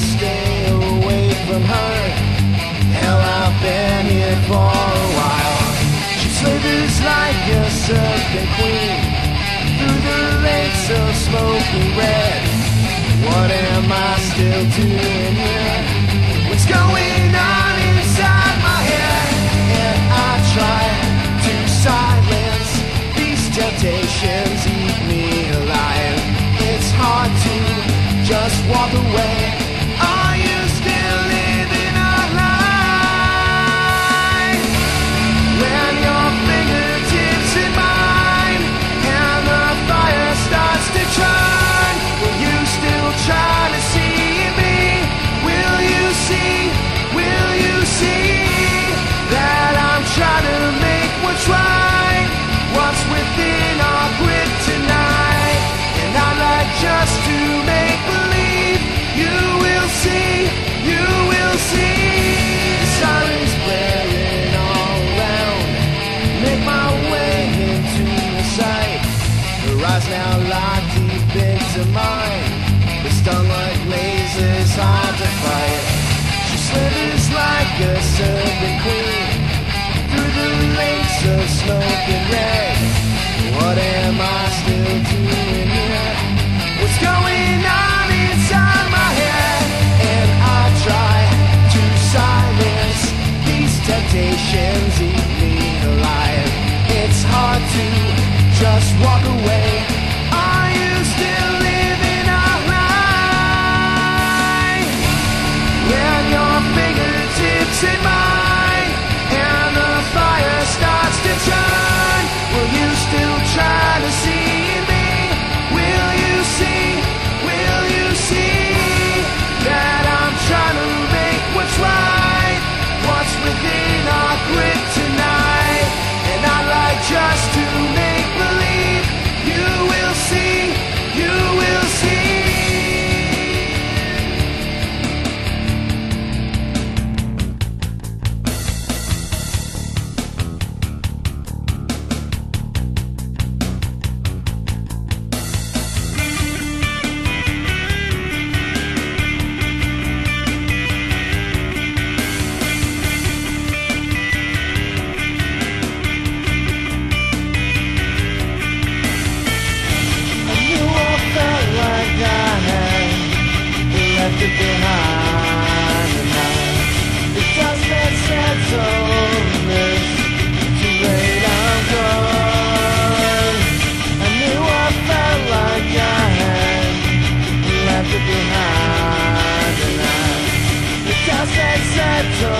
stay away from her. Hell, I've been here for a while. She slithers like a serpent queen through the lakes of smoky red. What am I still doing here? What's going on inside my head? And I try to silence these temptations, eat me alive. It's hard to just walk away. just walk away. better